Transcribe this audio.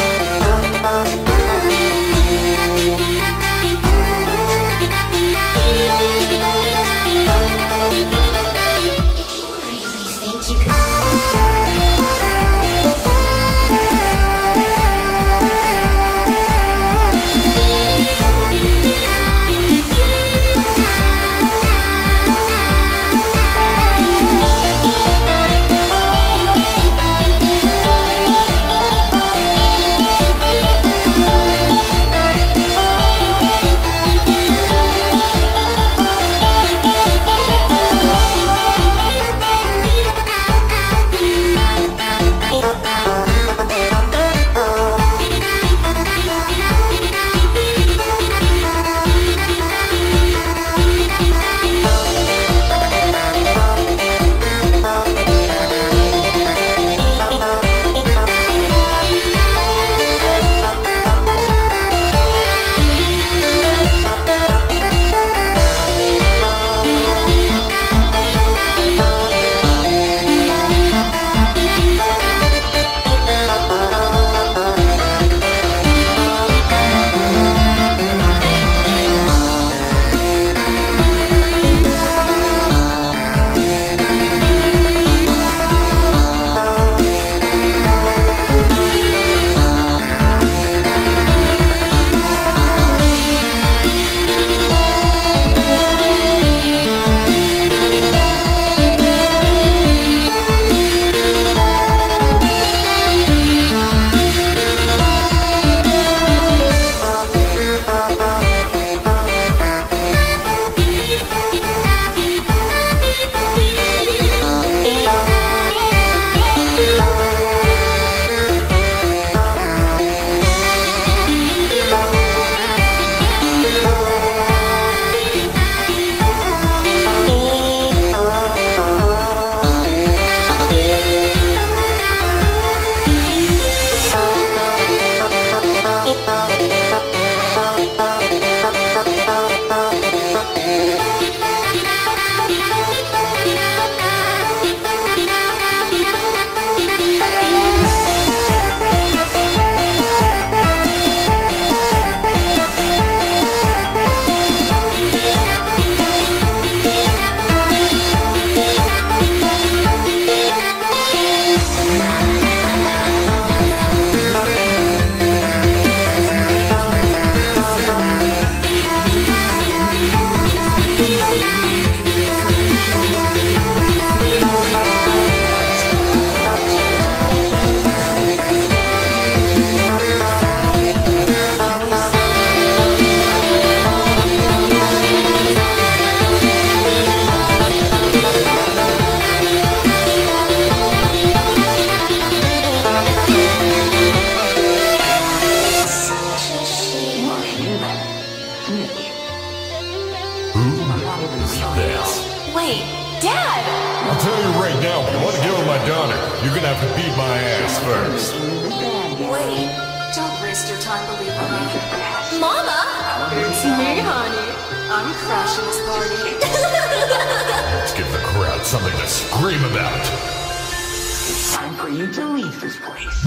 up. Wait, Dad! I'll tell you right now, if you want to get with my daughter, you're gonna have to beat my ass first. Wait, don't waste your time believing me. Mama! It's me, honey. I'm crashing this party. Let's give the crowd something to scream about. It's time for you to leave this place.